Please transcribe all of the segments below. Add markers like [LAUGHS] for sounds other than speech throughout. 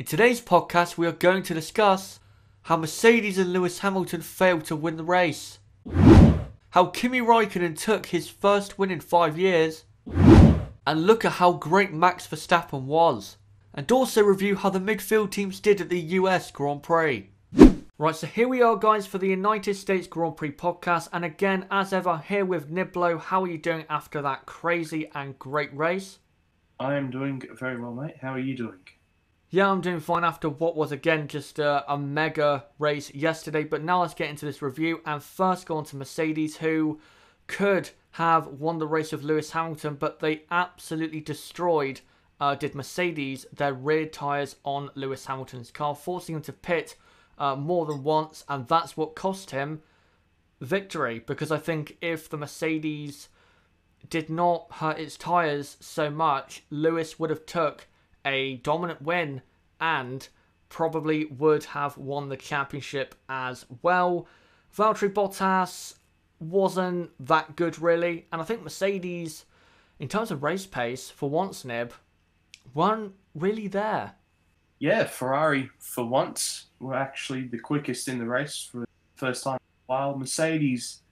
In today's podcast, we are going to discuss how Mercedes and Lewis Hamilton failed to win the race, how Kimi Raikkonen took his first win in five years, and look at how great Max Verstappen was, and also review how the midfield teams did at the US Grand Prix. Right, so here we are, guys, for the United States Grand Prix podcast. And again, as ever, here with Niblo. How are you doing after that crazy and great race? I am doing very well, mate. How are you doing? Yeah, I'm doing fine after what was again just a, a, mega race yesterday. But now let's get into this review and first go on to Mercedes, who could have won the race of Lewis Hamilton, but they absolutely destroyed, uh, did Mercedes, their rear tyres on Lewis Hamilton's car, forcing him to pit uh, more than once, and that's what cost him victory. Because I think if the Mercedes did not hurt its tyres so much, Lewis would have took a dominant win and probably would have won the championship as well. Valtteri Bottas wasn't that good really, and I think Mercedes, in terms of race pace, for once, Nib, weren't really there. Yeah, Ferrari for once were actually the quickest in the race for the first time. While Mercedes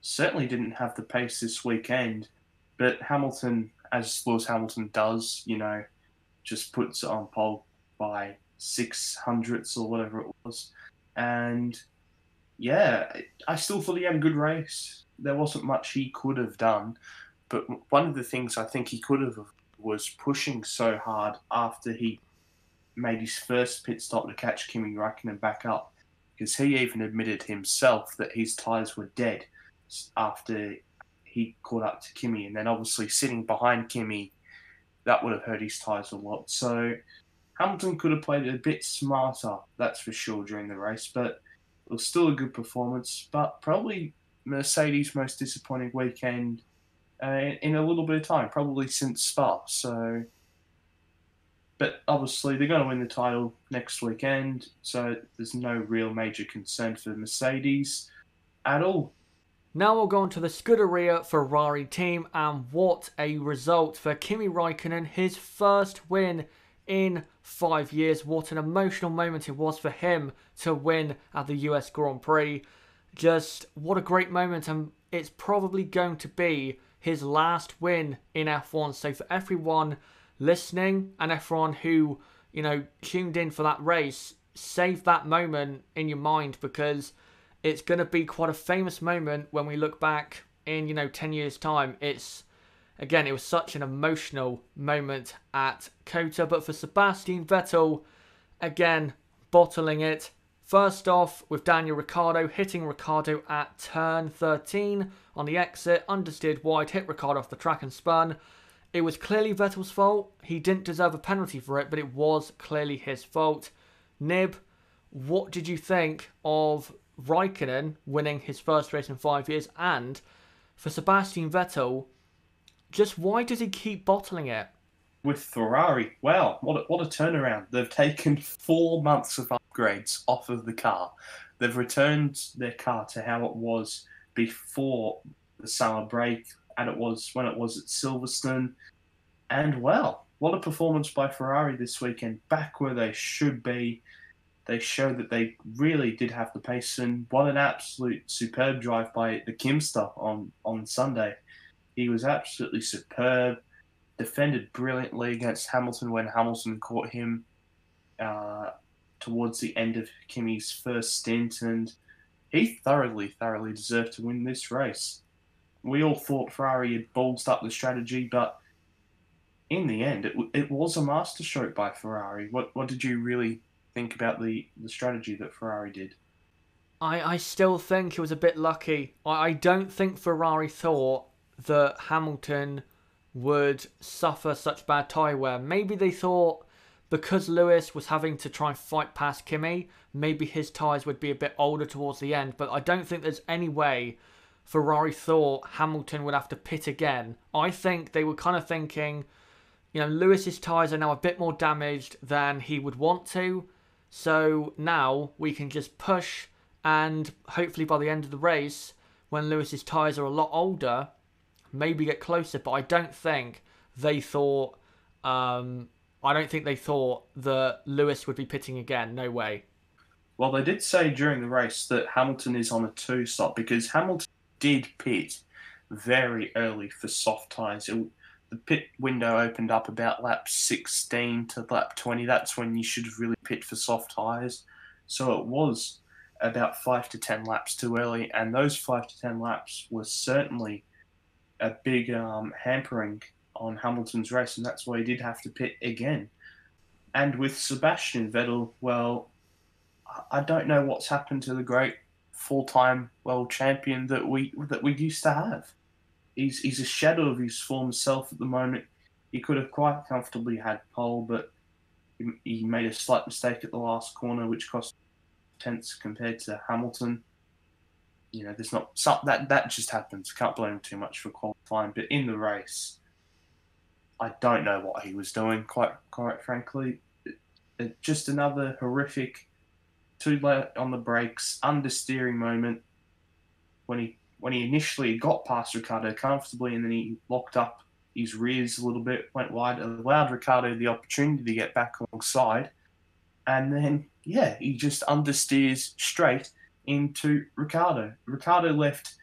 certainly didn't have the pace this weekend, but Hamilton, as Lewis Hamilton does, you know, just puts it on pole by six hundredths or whatever it was. And yeah, I still thought he had a good race. There wasn't much he could have done, but one of the things I think he could have was pushing so hard after he made his first pit stop to catch Kimi Raikkonen back up, because he even admitted himself that his tyres were dead after he caught up to Kimi, and then obviously sitting behind Kimi that would have hurt his tyres a lot. So Hamilton could have played a bit smarter, that's for sure, during the race, but it was still a good performance. But probably Mercedes' most disappointing weekend uh, in a little bit of time, probably since Spa. So, but obviously they're going to win the title next weekend, so there's no real major concern for Mercedes at all. Now we'll go on to the Scuderia Ferrari team, and what a result for Kimi Raikkonen, his first win in five years. What an emotional moment it was for him to win at the US Grand Prix. Just what a great moment, and it's probably going to be his last win in F1. So for everyone listening and everyone who, you know, tuned in for that race, save that moment in your mind because it's going to be quite a famous moment when we look back in, you know, 10 years' time. It's, again, it was such an emotional moment at COTA. But for Sebastian Vettel, again, bottling it. First off, with Daniel Ricciardo hitting Ricciardo at turn 13 on the exit, understeered wide, hit Ricciardo off the track and spun. It was clearly Vettel's fault. He didn't deserve a penalty for it, but it was clearly his fault. Nib, what did you think of Raikkonen winning his first race in five years, and for Sebastian Vettel, just why does he keep bottling it? With Ferrari, wow, what a, what a turnaround! They've taken four months of upgrades off of the car. They've returned their car to how it was before the summer break, and it was when it was at Silverstone. And well, what a performance by Ferrari this weekend, back where they should be they showed that they really did have the pace. And what an absolute superb drive by the Kimster on, on Sunday. He was absolutely superb, defended brilliantly against Hamilton when Hamilton caught him uh, towards the end of Kimi's first stint. And he thoroughly, thoroughly deserved to win this race. We all thought Ferrari had ballsed up the strategy, but in the end, it, it was a masterstroke by Ferrari. What, what did you really think about the, the strategy that Ferrari did? I, I still think it was a bit lucky. I, I don't think Ferrari thought that Hamilton would suffer such bad tyre wear. Maybe they thought because Lewis was having to try and fight past Kimi, maybe his tyres would be a bit older towards the end. But I don't think there's any way Ferrari thought Hamilton would have to pit again. I think they were kind of thinking, you know, Lewis's tyres are now a bit more damaged than he would want to. So now we can just push and hopefully by the end of the race, when Lewis's tyres are a lot older, maybe get closer. But I don't think they thought um, I don't think they thought that Lewis would be pitting again. No way. Well, they did say during the race that Hamilton is on a two stop because Hamilton did pit very early for soft tyres. It, the pit window opened up about lap 16 to lap 20. That's when you should have really pit for soft tyres. So it was about five to 10 laps too early, and those five to 10 laps were certainly a big um, hampering on Hamilton's race, and that's why he did have to pit again. And with Sebastian Vettel, well, I don't know what's happened to the great full-time world champion that we that we used to have. He's he's a shadow of his former self at the moment. He could have quite comfortably had pole, but he, he made a slight mistake at the last corner, which cost tenths compared to Hamilton. You know, there's not that that just happens. Can't blame him too much for qualifying, but in the race, I don't know what he was doing. Quite quite frankly, it, it, just another horrific too late on the brakes, understeering moment when he when he initially got past Ricciardo comfortably and then he locked up his rears a little bit, went wide, allowed Ricciardo the opportunity to get back alongside, and then yeah, he just understeers straight into Ricciardo. Ricciardo left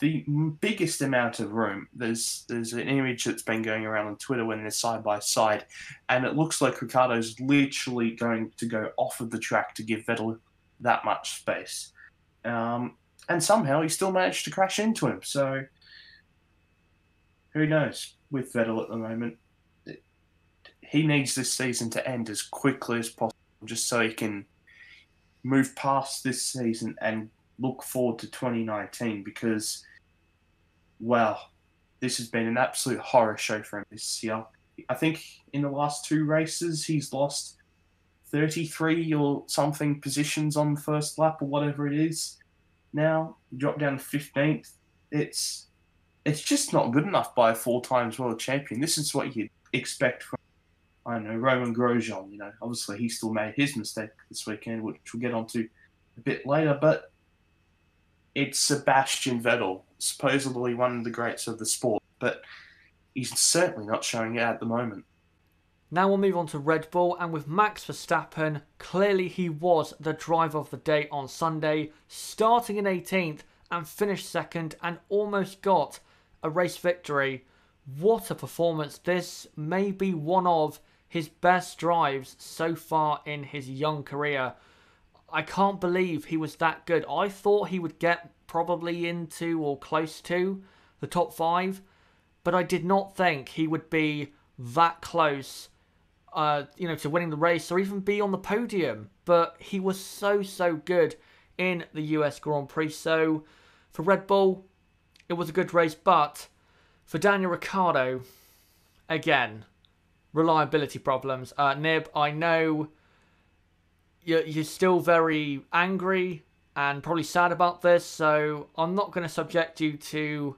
the biggest amount of room. There's there's an image that's been going around on Twitter when they're side by side, and it looks like Ricciardo's literally going to go off of the track to give Vettel that much space. Um, and somehow he still managed to crash into him. So who knows with Vettel at the moment? He needs this season to end as quickly as possible, just so he can move past this season and look forward to 2019 because, well, this has been an absolute horror show for him this year. I think in the last two races, he's lost 33 or something positions on the first lap or whatever it is. Now, drop down to 15th. It's it's just not good enough by a four times world champion. This is what you'd expect from, I don't know, Romain Grosjean. You know, obviously he still made his mistake this weekend, which we'll get onto a bit later. But it's Sebastian Vettel, supposedly one of the greats of the sport, but he's certainly not showing it at the moment. Now we'll move on to Red Bull, and with Max Verstappen, clearly he was the driver of the day on Sunday, starting in 18th and finished second and almost got a race victory. What a performance! This may be one of his best drives so far in his young career. I can't believe he was that good. I thought he would get probably into or close to the top five, but I did not think he would be that close, uh, you know, to winning the race or even be on the podium. But he was so so good in the US Grand Prix. So for Red Bull, it was a good race, but for Daniel Ricciardo, again, reliability problems. Uh, Nib, I know you're, you're still very angry and probably sad about this, so I'm not going to subject you to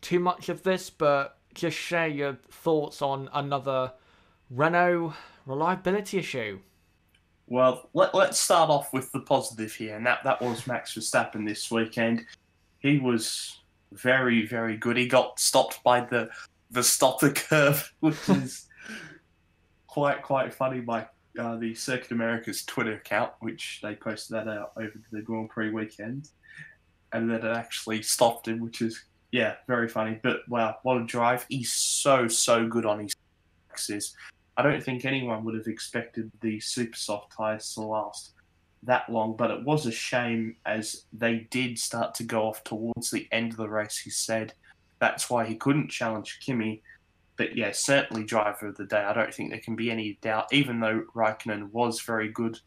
too much of this, but just share your thoughts on another Renault reliability issue. Well, let, us start off with the positive here, and that, that was Max Verstappen this weekend. He was very, very good. He got stopped by the the stopper curve, [LAUGHS] which is quite quite funny by uh, the Circuit America's Twitter account, which they posted that out over the Grand Prix weekend, and then it actually stopped him, which is yeah, very funny. But wow, what a drive! He's so so good on his axes. I don't think anyone would have expected the super soft tires to last that long, but it was a shame as they did start to go off towards the end of the race. He said that's why he couldn't challenge Kimi but yeah, certainly driver of the day. I don't think there can be any doubt. Even though Raikkonen was very good,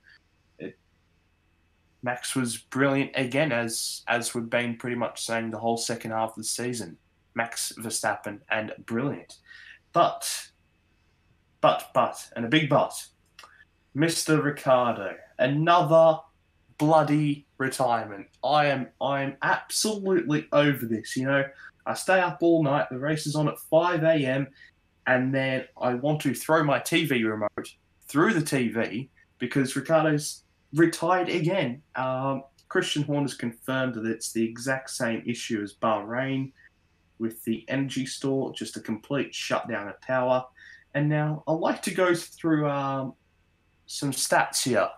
Max was brilliant again, as as we've been pretty much saying the whole second half of the season. Max Verstappen and brilliant, but but but and a big but, Mister Ricciardo, another bloody retirement. I am I am absolutely over this. You know, I stay up all night. The race is on at 5 a.m. And then I want to throw my TV remote through the TV because Ricciardo's retired again. Um, Christian Horner has confirmed that it's the exact same issue as Bahrain with the energy store, just a complete shutdown of power. And now I'd like to go through um, some stats here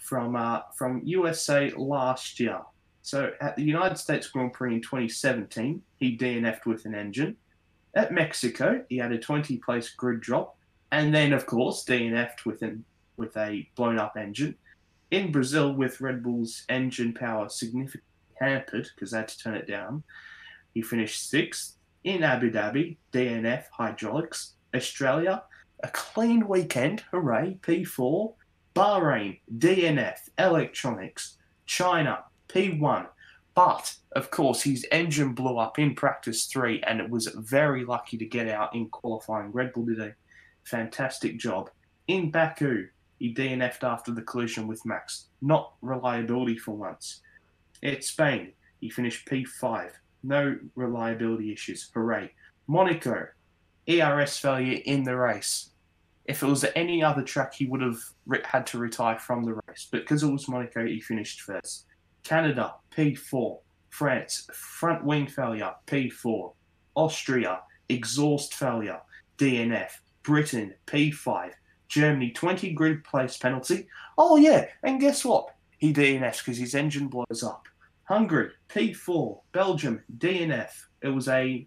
from uh, from USA last year. So at the United States Grand Prix in 2017, he DNF'd with an engine. At Mexico, he had a 20 place grid drop, and then of course DNF'd with an with a blown up engine. In Brazil, with Red Bull's engine power significantly hampered because they had to turn it down, he finished sixth. In Abu Dhabi, DNF hydraulics. Australia, a clean weekend, hooray, P4. Bahrain, DNF, electronics. China, P1. But, of course, his engine blew up in practice three and it was very lucky to get out in qualifying. Red Bull did a fantastic job. In Baku, he DNF'd after the collision with Max. Not reliability for once. At Spain, he finished P5. No reliability issues. Hooray. Monaco, ERS failure in the race. If it was any other track, he would have had to retire from the race. But because it was Monaco, he finished first. Canada, P4. France, front wing failure, P4. Austria, exhaust failure, DNF. Britain, P5. Germany, 20 grid place penalty. Oh, yeah, and guess what? He DNFs because his engine blows up. Hungary, P4. Belgium, DNF. It was a,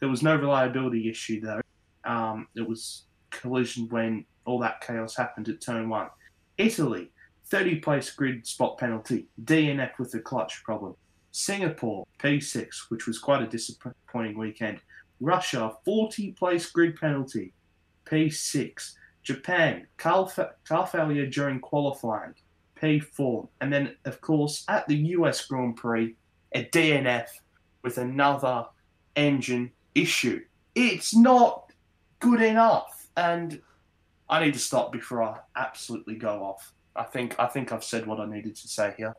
there was no reliability issue though. Um, it was collision when all that chaos happened at turn one. Italy, 30 place grid spot penalty, DNF with the clutch problem. Singapore, P6, which was quite a disappointing weekend. Russia, 40 place grid penalty, P6. Japan, car, car failure during qualifying, P4. And then, of course, at the US Grand Prix, a DNF with another engine issue. It's not good enough. And I need to stop before I absolutely go off. I think I think I've said what I needed to say here.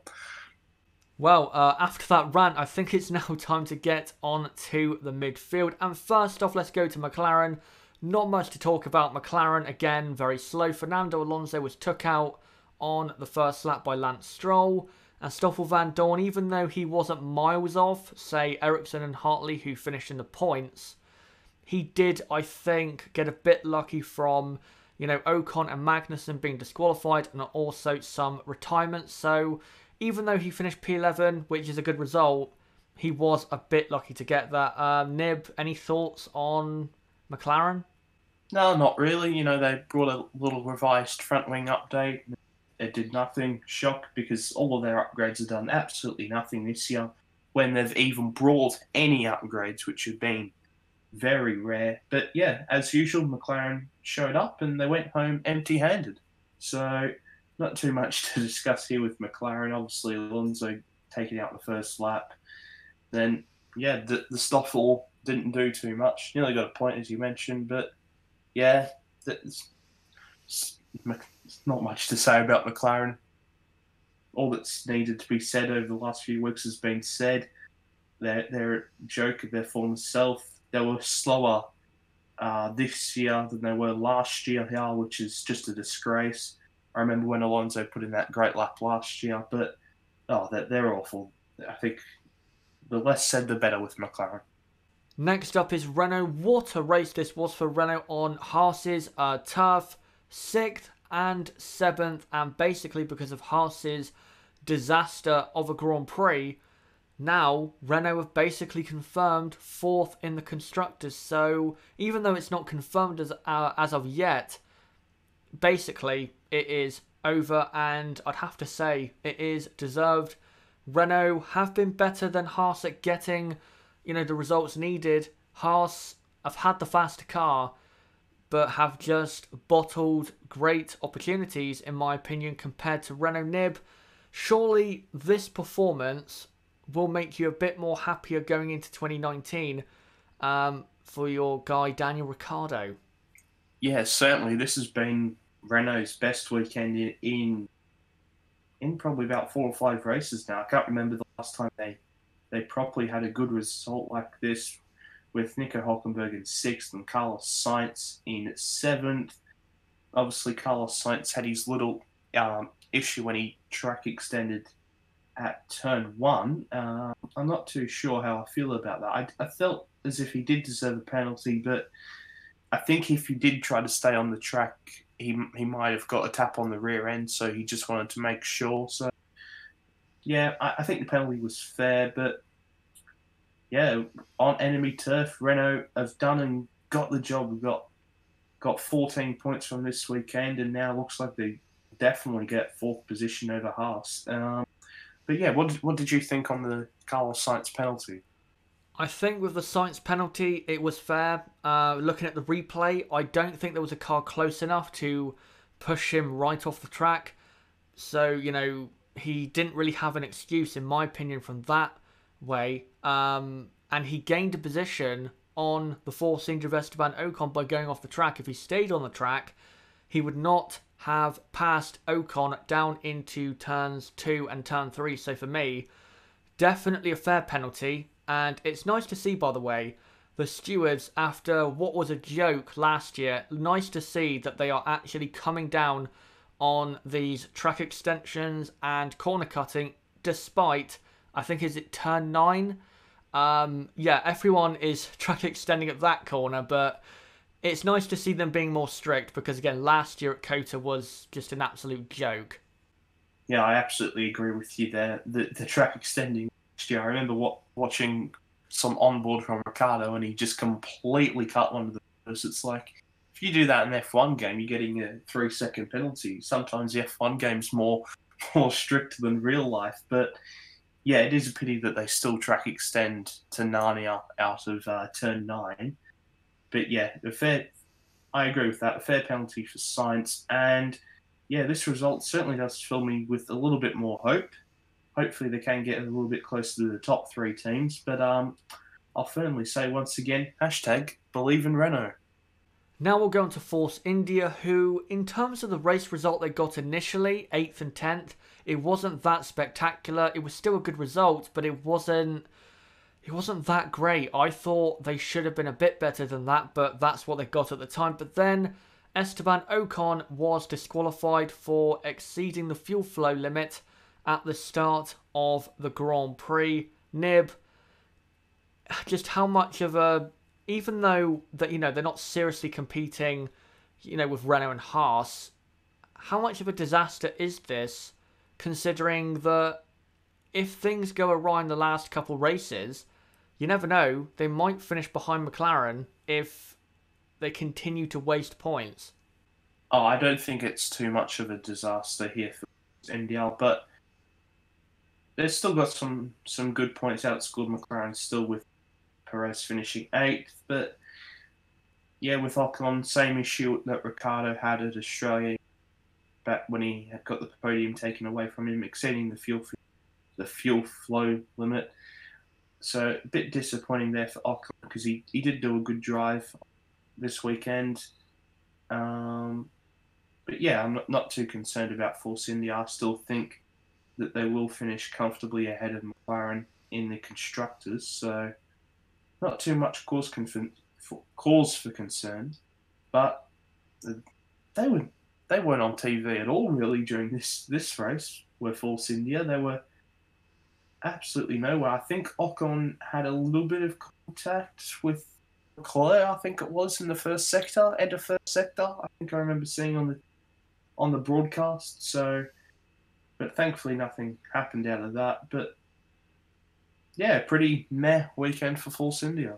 Well, uh, after that rant, I think it's [LAUGHS] now time to get on to the midfield. And first off, let's go to McLaren. Not much to talk about. McLaren, again, very slow. Fernando Alonso was took out on the first lap by Lance Stroll. And Stoffel Vandoorne, even though he wasn't miles off, say, Ericsson and Hartley, who finished in the points, he did, I think, get a bit lucky from, you know, Ocon and Magnussen being disqualified and also some retirements. So even though he finished P11, which is a good result, he was a bit lucky to get that. Um, Nib, any thoughts on McLaren? No, not really. You know, they brought a little revised front wing update. It did nothing. Shock because all of their upgrades have done absolutely nothing this year when they've even brought any upgrades, which have been very rare. But yeah, as usual, McLaren showed up and they went home empty handed. So, not too much [LAUGHS] to discuss here with McLaren. Obviously, Alonso taking out the first lap. Then, yeah, the, the Stoffel didn't do too much. Nearly got a point, as you mentioned, but yeah, it's, not much to say about McLaren. All that's needed to be said over the last few weeks has been said. They're, they're a joke of their former self. They were slower uh, this year than they were last year, here, which is just a disgrace. I remember when Alonso put in that great lap last year, but oh, they're, they're awful. I think the less said, the better with McLaren. Next up is Renault. What a race this was for Renault on Haas's uh, turf. Sixth and seventh, and basically because of Haas's disaster of a Grand Prix, now Renault have basically confirmed fourth in the constructors. So even though it's not confirmed as uh, as of yet, basically it is over, and I'd have to say it is deserved. Renault have been better than Haas at getting you know, the results needed. Haas have had the faster car, but have just bottled great opportunities, in my opinion, compared to Renault Nib. Surely this performance will make you a bit more happier going into 2019 um, for your guy Daniel Ricciardo. Yeah, certainly. This has been Renault's best weekend in, in in probably about four or five races now. I can't remember the last time they they properly had a good result like this with Nico Hulkenberg in sixth and Carlos Sainz in seventh. Obviously, Carlos Sainz had his little um, issue when he track extended at turn one. Uh, I'm not too sure how I feel about that. I, I, felt as if he did deserve a penalty, but I think if he did try to stay on the track, he he might have got a tap on the rear end, so he just wanted to make sure. So, yeah, I, I think the penalty was fair, but yeah, on enemy turf, Renault have done and got the job. We've got got 14 points from this weekend, and now looks like they definitely get fourth position over Haas. Um, but yeah, what what did you think on the Carlos Sainz penalty? I think with the Sainz penalty, it was fair. Uh, looking at the replay, I don't think there was a car close enough to push him right off the track. So, you know, he didn't really have an excuse, in my opinion, from that way. Um, and he gained a position on the Force India of Esteban Ocon by going off the track. If he stayed on the track, he would not have passed Ocon down into turns two and turn three. So for me, definitely a fair penalty. And it's nice to see, by the way, the stewards, after what was a joke last year, nice to see that they are actually coming down on these track extensions and corner cutting, despite, I think, is it turn nine? Um, yeah, everyone is [LAUGHS] track extending at that corner, but it's nice to see them being more strict because, again, last year at COTA was just an absolute joke. Yeah, I absolutely agree with you there. The, the track extending year. I remember what, watching some onboard from Ricciardo, and he just completely cut one of the. It's like if you do that in F1 game, you're getting a three second penalty. Sometimes the F1 game's more [LAUGHS] more strict than real life, but yeah, it is a pity that they still track extend to Narnia out of uh, turn nine. But yeah, a fair. I agree with that. A fair penalty for Sainz, and yeah, this result certainly does fill me with a little bit more hope hopefully they can get a little bit closer to the top three teams. But um, I'll firmly say once again, hashtag believe in Renault. Now we'll go on to Force India, who, in terms of the race result they got initially, 8th and 10th, it wasn't that spectacular. It was still a good result, but it wasn't it wasn't that great. I thought they should have been a bit better than that, but that's what they got at the time. But then Esteban Ocon was disqualified for exceeding the fuel flow limit at the start of the Grand Prix. Nib, just how much of a, even though that you know they're not seriously competing, you know, with Renault and Haas, how much of a disaster is this, considering that if things go awry in the last couple races, you never know, they might finish behind McLaren if they continue to waste points. Oh, I don't think it's too much of a disaster here for India, but they've still got some some good points outscored McLaren still with Perez finishing eighth, but yeah, with Ocon, same issue that Ricciardo had at Australia back when he had got the podium taken away from him, exceeding the fuel the fuel flow limit. So a bit disappointing there for Ocon because he, he did do a good drive this weekend. Um, but yeah, I'm not, not too concerned about Force India. I still think that they will finish comfortably ahead of McLaren in the constructors. So not too much cause for, cause for concern, but they were they weren't on TV at all really during this this race. Were Force India they were absolutely nowhere. I think Ocon had a little bit of contact with Leclerc. I think it was in the first sector, end of first sector. I think I remember seeing on the on the broadcast. So but thankfully, nothing happened out of that. But yeah, pretty meh weekend for Force India.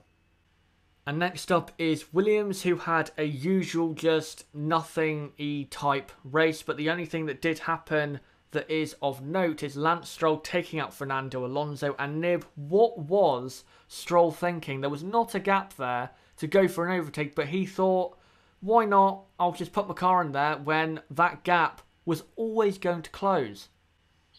And next up is Williams, who had a usual just nothing e type race. But the only thing that did happen that is of note is Lance Stroll taking out Fernando Alonso. And Nib, what was Stroll thinking? There was not a gap there to go for an overtake, but he thought, why not? I'll just put my car in there when that gap was always going to close.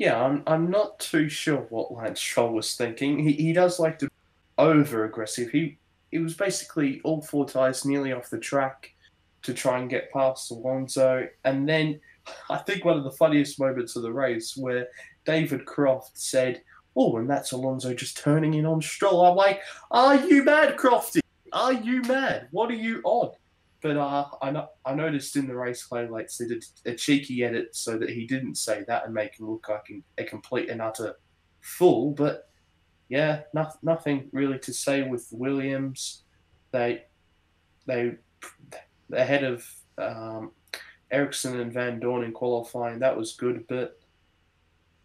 Yeah, I'm, I'm not too sure what Lance Stroll was thinking. He, he does like to over aggressive. He he was basically all four tyres nearly off the track to try and get past Alonso. And then [LAUGHS] I think one of the funniest moments of the race where David Croft said, Oh, and that's Alonso just turning in on Stroll. I'm like, Are you mad, Crofty? Are you mad? What are you on? But uh, I, no- I noticed in the race highlights they did a cheeky edit so that he didn't say that and make him look like a complete and utter fool. But yeah, no- nothing really to say with Williams. They they ahead of um, Ericsson and Vandoorne in qualifying. That was good, but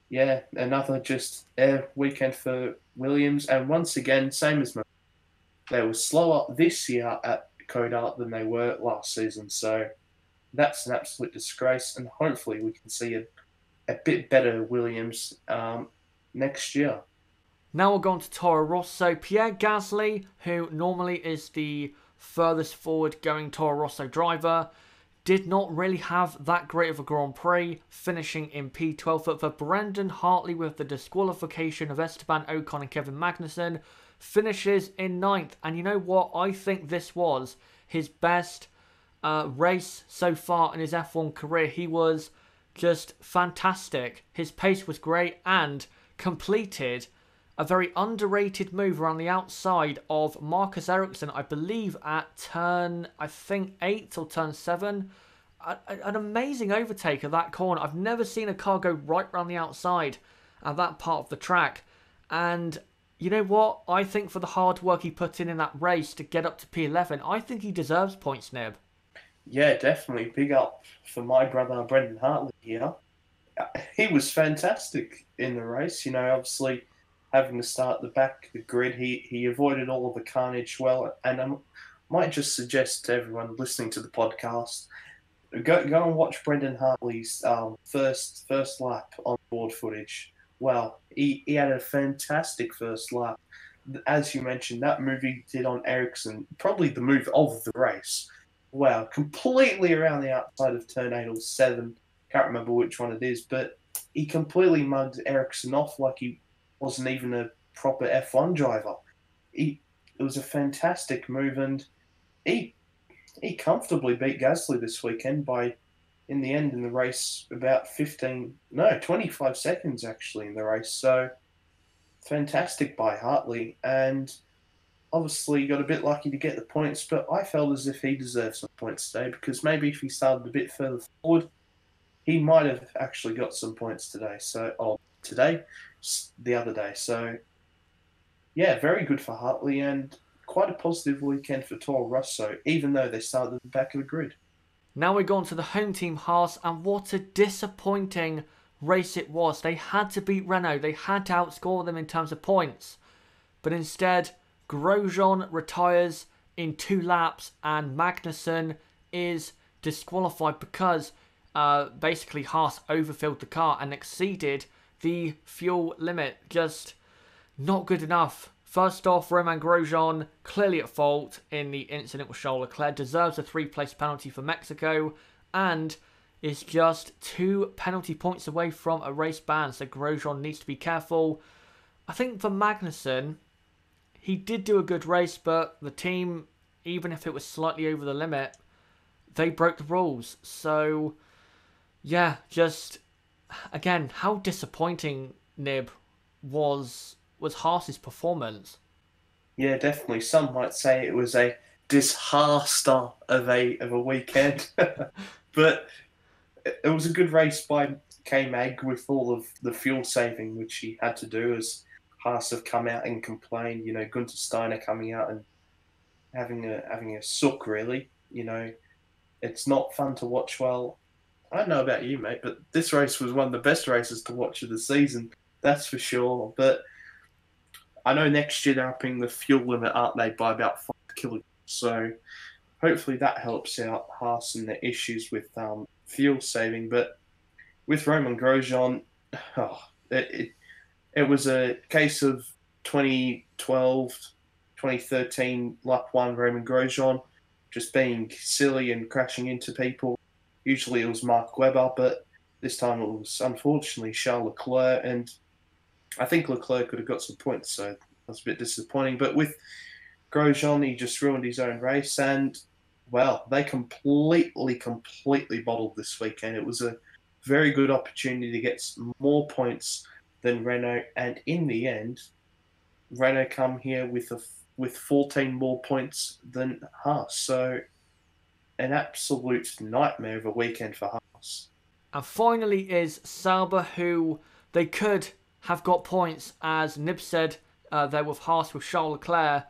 yeah, another just air weekend for Williams. And once again, same as they were slower this year at COTA than they were last season. So that's an absolute disgrace. And hopefully we can see a, a bit better Williams um, next year. Now we're going to Toro Rosso. Pierre Gasly, who normally is the furthest forward going Toro Rosso driver, did not really have that great of a Grand Prix, finishing in P12. But for Brendan Hartley, with the disqualification of Esteban Ocon and Kevin Magnussen, finishes in ninth. And you know what? I think this was his best uh, race so far in his F1 career. He was just fantastic. His pace was great and completed a very underrated move around the outside of Marcus Ericsson, I believe at turn, I think, 8 or turn 7. A, a, an amazing overtake of that corner. I've never seen a car go right around the outside at that part of the track. And you know what? I think for the hard work he put in in that race to get up to P11, I think he deserves points, Nib. Yeah, definitely. Big up for my brother Brendan Hartley here. He was fantastic in the race. You know, obviously having to start the back the grid. He he avoided all of the carnage well, and I might just suggest to everyone listening to the podcast go go and watch Brendan Hartley's um, first first lap on board footage. Well, he, he had a fantastic first lap. As you mentioned, that move he did on Ericsson, probably the move of the race. Wow, completely around the outside of turn eight or seven. Can't remember which one it is, but he completely mugged Ericsson off like he wasn't even a proper F1 driver. He, it was a fantastic move, and he he comfortably beat Gasly this weekend by, in the end, in the race, about 15, no, 25 seconds actually in the race. So fantastic by Hartley, and obviously got a bit lucky to get the points, but I felt as if he deserved some points today because maybe if he started a bit further forward, he might have actually got some points today. So, oh, today, the other day. So, yeah, very good for Hartley and quite a positive weekend for Toro Rosso, even though they started at the back of the grid. Now we go on to the home team Haas, and what a disappointing race it was. They had to beat Renault, they had to outscore them in terms of points. But instead, Grosjean retires in two laps, and Magnussen is disqualified because uh, basically Haas overfilled the car and exceeded the fuel limit. Just not good enough. First off, Romain Grosjean clearly at fault in the incident with Charles Leclerc, deserves a three place penalty for Mexico, and is just two penalty points away from a race ban, so Grosjean needs to be careful. I think for Magnussen, he did do a good race, but the team, even if it was slightly over the limit, they broke the rules. So, yeah, just again, how disappointing Nib was was Haas's performance. Yeah, definitely. Some might say it was a disaster of a of a weekend, [LAUGHS] but it was a good race by K Mag with all of the fuel saving which he had to do as Haas have come out and complained. You know, Gunter Steiner coming out and having a having a suck really. You know, it's not fun to watch. Well, I don't know about you, mate, but this race was one of the best races to watch of the season. That's for sure. But I know next year they're upping the fuel limit, aren't they, by about five kilograms. So hopefully that helps out Haas the issues with um, fuel saving. But with Romain Grosjean, [SIGHS] oh, it, it, it was a case of 2012, 2013 lap one Romain Grosjean just being silly and crashing into people Usually it was Mark Webber, but this time it was unfortunately Charles Leclerc, and I think Leclerc could have got some points, so that's a bit disappointing. But with Grosjean, he just ruined his own race, and well, they completely, completely bottled this weekend. It was a very good opportunity to get more points than Renault, and in the end, Renault come here with a with 14 more points than Haas. So an absolute nightmare of a weekend for Haas. And finally is Sauber, who they could have got points, as Nib said, uh, they were Haas with Charles Leclerc,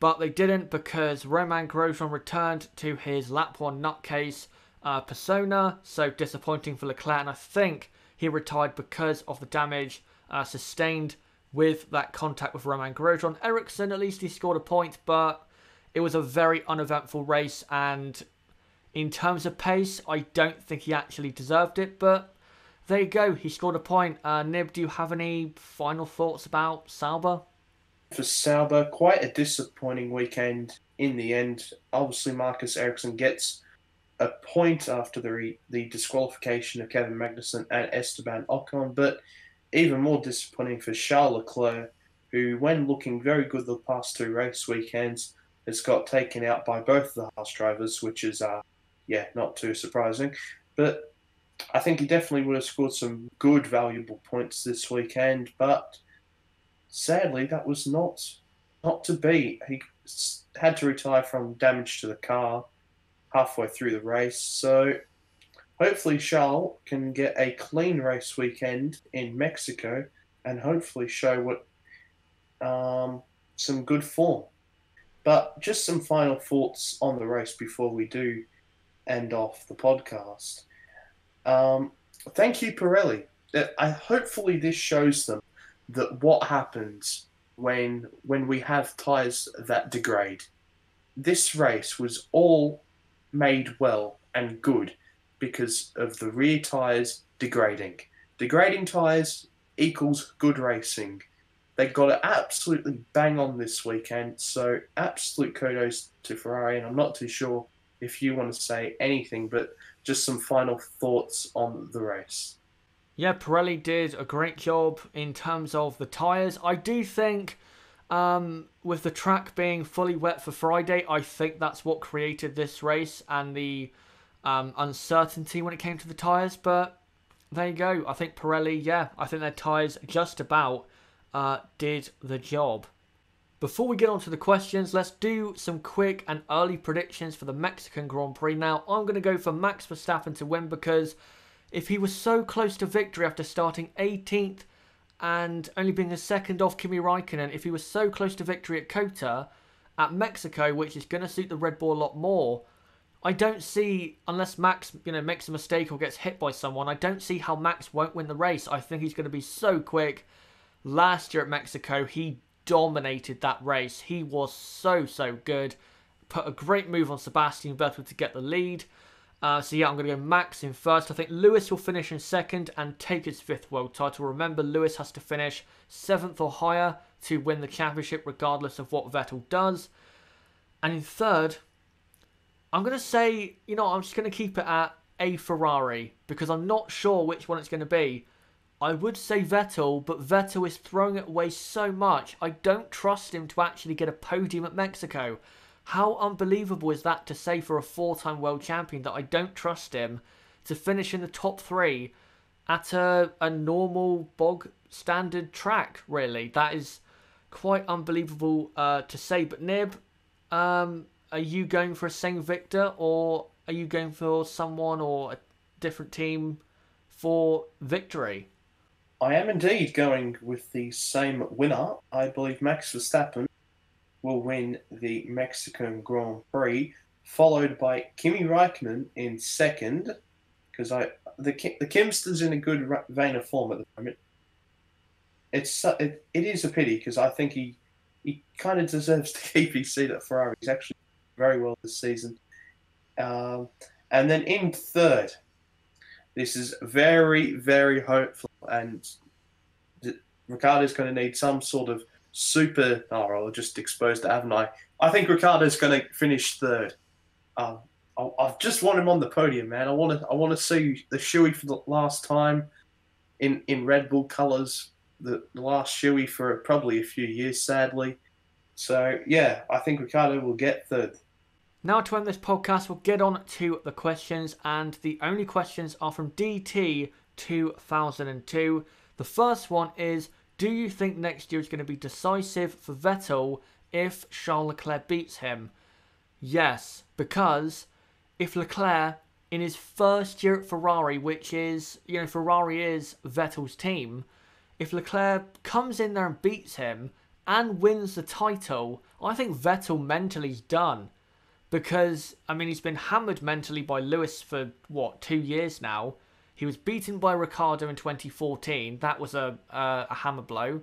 but they didn't because Romain Grosjean returned to his lap one nutcase uh, persona. So disappointing for Leclerc, and I think he retired because of the damage uh, sustained with that contact with Romain Grosjean. Ericsson, at least he scored a point, but it was a very uneventful race, and in terms of pace, I don't think he actually deserved it, but there you go. He scored a point. Uh, Nib, do you have any final thoughts about Sauber? For Sauber, quite a disappointing weekend in the end. Obviously, Marcus Ericsson gets a point after the re- the disqualification of Kevin Magnussen and Esteban Ocon, but even more disappointing for Charles Leclerc, who, when looking very good the past two race weekends, has got taken out by both the Haas drivers, which is, uh, yeah, not too surprising. But I think he definitely would have scored some good, valuable points this weekend. But sadly, that was not not to be. He had to retire from damage to the car halfway through the race. So hopefully Charles can get a clean race weekend in Mexico and hopefully show what um, some good form. But just some final thoughts on the race before we do end off the podcast. Um, thank you, Pirelli. I hopefully this shows them that what happens when when we have tires that degrade. This race was all made well and good because of the rear tyres degrading. Degrading tyres equals good racing. They got it absolutely bang on this weekend, so absolute kudos to Ferrari. And I'm not too sure if you want to say anything, but just some final thoughts on the race. Yeah, Pirelli did a great job in terms of the tyres. I do think um, with the track being fully wet for Friday, I think that's what created this race and the um, uncertainty when it came to the tyres. But there you go. I think Pirelli, yeah, I think their tyres just about uh, did the job. Before we get on to the questions, let's do some quick and early predictions for the Mexican Grand Prix. Now, I'm going to go for Max Verstappen to win because if he was so close to victory after starting 18th and only being a second off Kimi Raikkonen, if he was so close to victory at COTA, at Mexico, which is going to suit the Red Bull a lot more, I don't see, unless Max, you know, makes a mistake or gets hit by someone, I don't see how Max won't win the race. I think he's going to be so quick. Last year at Mexico, he dominated that race. He was so, so good. Put a great move on Sebastian Vettel to get the lead. Uh, so yeah, I'm going to go Max in first. I think Lewis will finish in second and take his fifth world title. Remember, Lewis has to finish seventh or higher to win the championship, regardless of what Vettel does. And in third, I'm going to say, you know, I'm just going to keep it at a Ferrari because I'm not sure which one it's going to be. I would say Vettel, but Vettel is throwing it away so much. I don't trust him to actually get a podium at Mexico. How unbelievable is that to say for a four time world champion that I don't trust him to finish in the top three at a, a normal bog standard track, really? That is quite unbelievable uh, to say. But Nib, um, are you going for a same victor or are you going for someone or a different team for victory? I am indeed going with the same winner. I believe Max Verstappen will win the Mexican Grand Prix, followed by Kimi Raikkonen in second, because I the the Kimster's in a good vein of form at the moment. It's it, it is a pity because I think he he kind of deserves [LAUGHS] to keep his seat at Ferrari. He's actually very well this season. Um, and then in third, this is very, very hopeful, and Ricciardo's going to need some sort of super. Oh, I just exposed it, haven't I? I think Ricciardo's going to finish third. Um, I, I, just want him on the podium, man. I want to. I want to see the shoey for the last time in in Red Bull colours. The, the last shoey for probably a few years, sadly. So yeah, I think Ricciardo will get third. Now, to end this podcast, we'll get on to the questions, and the only questions are from DT2002. The first one is Do you think next year is going to be decisive for Vettel if Charles Leclerc beats him? Yes, because if Leclerc, in his first year at Ferrari, which is, you know, Ferrari is Vettel's team, if Leclerc comes in there and beats him, and wins the title, I think Vettel mentally's done. Because, I mean, he's been hammered mentally by Lewis for, what, two years now. He was beaten by Ricciardo in 2014. That was a, a hammer blow.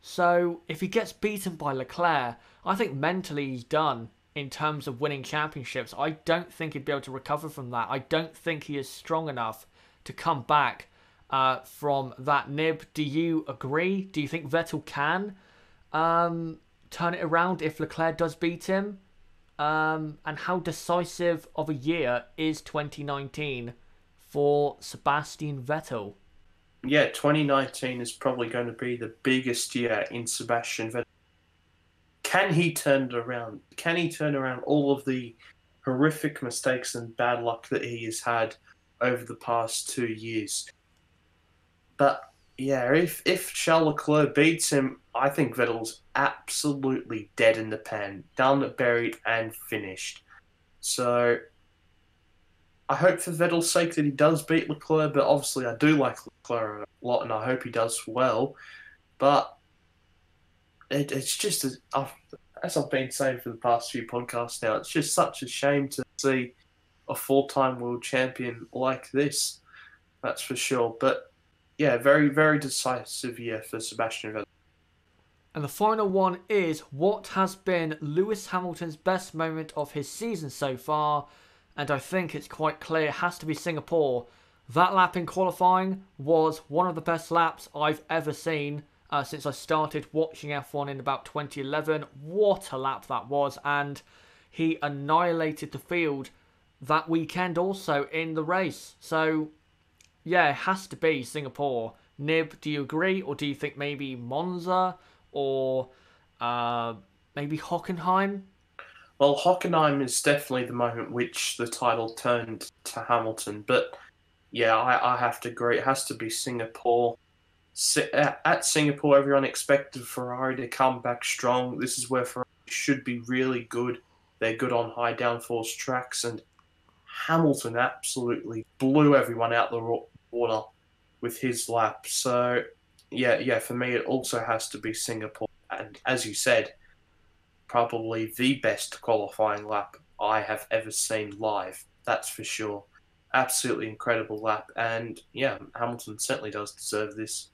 So, if he gets beaten by Leclerc, I think mentally he's done in terms of winning championships. I don't think he'd be able to recover from that. I don't think he is strong enough to come back uh, from that nib. Do you agree? Do you think Vettel can um, turn it around if Leclerc does beat him? Um, and how decisive of a year is 2019 for Sebastian Vettel? Yeah, 2019 is probably going to be the biggest year in Sebastian Vettel. Can he turn it around? Can he turn around all of the horrific mistakes and bad luck that he has had over the past two years? But yeah, if if Charles Leclerc beats him, I think Vettel's absolutely dead in the pan, done, buried, and finished. So I hope for Vettel's sake that he does beat Leclerc, but obviously I do like Leclerc a lot, and I hope he does well. But it, it's just as I've been saying for the past few podcasts now, it's just such a shame to see a four-time world champion like this. That's for sure. But yeah, very very decisive year for Sebastian Vettel. And the final one is what has been Lewis Hamilton's best moment of his season so far and I think it's quite clear it has to be Singapore. That lap in qualifying was one of the best laps I've ever seen uh, since I started watching F1 in about 2011. What a lap that was, and he annihilated the field that weekend also in the race. So, yeah, it has to be Singapore. Nib, do you agree, or do you think maybe Monza or uh, maybe Hockenheim? Well, Hockenheim is definitely the moment which the title turned to Hamilton. But yeah, I, I have to agree. It has to be Singapore. At Singapore, everyone expected Ferrari to come back strong. This is where Ferrari should be really good. They're good on high downforce tracks, and Hamilton absolutely blew everyone out the water with his lap. So, yeah, yeah, for me, it also has to be Singapore. And as you said, probably the best qualifying lap I have ever seen live. That's for sure. Absolutely incredible lap. And yeah, Hamilton certainly does deserve this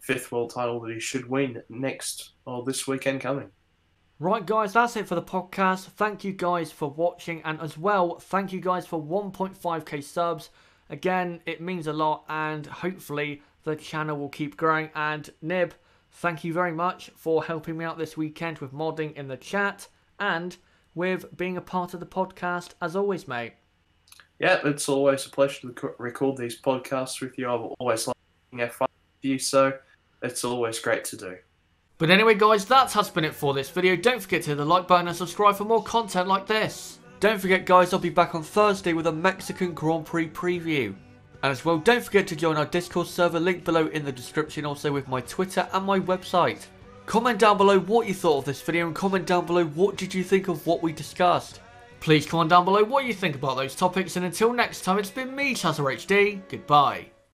fifth world title that he should win next or this weekend coming. Right, guys, that's it for the podcast. Thank you guys for watching, and as well, thank you guys for 1.5k subs. Again, it means a lot, and hopefully, the channel will keep growing. And Nib, Thank you very much for helping me out this weekend with modding in the chat and with being a part of the podcast as always, mate. Yeah, it's always a pleasure to record these podcasts with you. I've always liked F1 with you, so it's always great to do. But anyway, guys, that has been it for this video. Don't forget to hit the like button and subscribe for more content like this. Don't forget, guys, I'll be back on Thursday with a Mexican Grand Prix preview. As well, don't forget to join our Discord server, link below in the description, also with my Twitter and my website. Comment down below what you thought of this video and comment down below what did you think of what we discussed. Please comment down below what you think about those topics and until next time it's been me, Chazza HD, goodbye.